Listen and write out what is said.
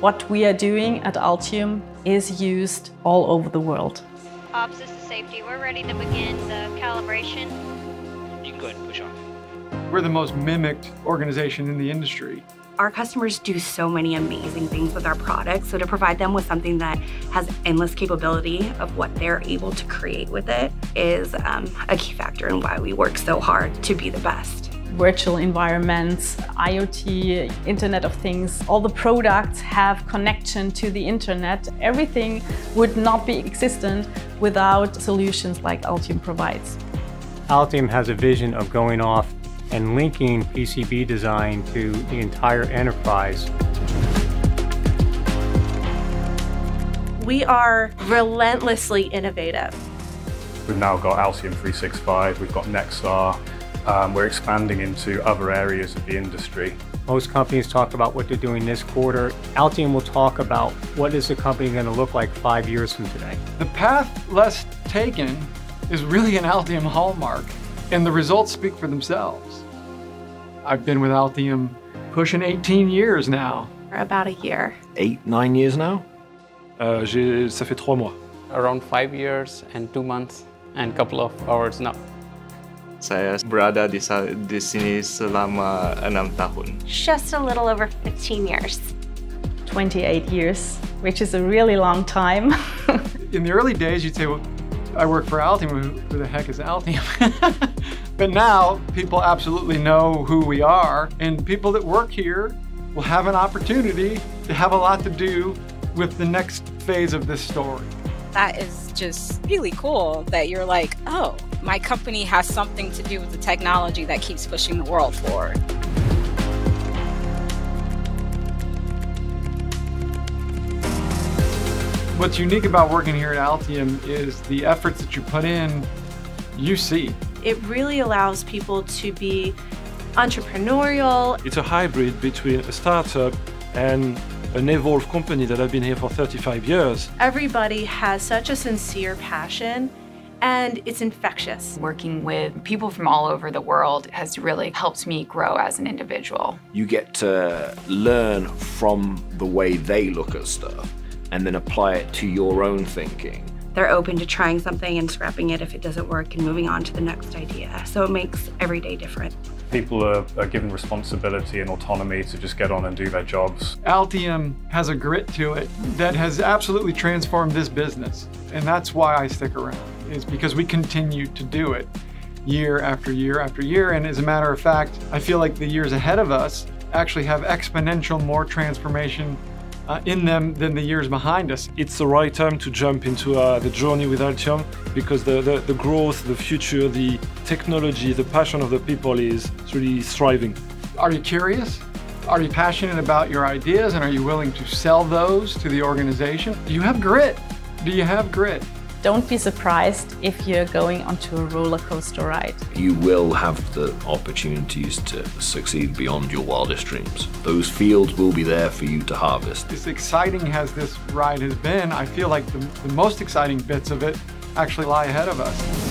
What we are doing at Altium is used all over the world. Ops, this is safety. We're ready to begin the calibration. You can go ahead and push on. We're the most mimicked organization in the industry. Our customers do so many amazing things with our products, so to provide them with something that has endless capability of what they're able to create with it is um, a key factor in why we work so hard to be the best virtual environments, IoT, Internet of Things, all the products have connection to the internet. Everything would not be existent without solutions like Altium provides. Altium has a vision of going off and linking PCB design to the entire enterprise. We are relentlessly innovative. We've now got Altium 365, we've got Nexar, um, we're expanding into other areas of the industry. Most companies talk about what they're doing this quarter. Altium will talk about what is the company going to look like five years from today. The path less taken is really an Altium hallmark, and the results speak for themselves. I've been with Altium pushing 18 years now. About a year. Eight, nine years now? Uh, ça fait trois mois. Around five years and two months and a couple of hours now. Saya berada di, di sini selama enam tahun. Just a little over 15 years. 28 years, which is a really long time. In the early days, you'd say, well, I work for Altium, who the heck is Altium? but now, people absolutely know who we are, and people that work here will have an opportunity to have a lot to do with the next phase of this story. That is just really cool that you're like, oh, my company has something to do with the technology that keeps pushing the world forward. What's unique about working here at Altium is the efforts that you put in, you see. It really allows people to be entrepreneurial. It's a hybrid between a startup and an evolved company that have been here for 35 years. Everybody has such a sincere passion and it's infectious. Working with people from all over the world has really helped me grow as an individual. You get to learn from the way they look at stuff and then apply it to your own thinking. They're open to trying something and scrapping it if it doesn't work and moving on to the next idea. So it makes every day different. People are, are given responsibility and autonomy to just get on and do their jobs. Altium has a grit to it that has absolutely transformed this business. And that's why I stick around, is because we continue to do it year after year after year. And as a matter of fact, I feel like the years ahead of us actually have exponential more transformation uh, in them than the years behind us. It's the right time to jump into uh, the journey with Altium because the, the, the, growth, the future, the technology, the passion of the people is really thriving. Are you curious? Are you passionate about your ideas and are you willing to sell those to the organization? Do you have grit? Do you have grit? Don't be surprised if you're going onto a roller coaster ride. You will have the opportunities to succeed beyond your wildest dreams. Those fields will be there for you to harvest. As exciting as this ride has been, I feel like the, the most exciting bits of it actually lie ahead of us.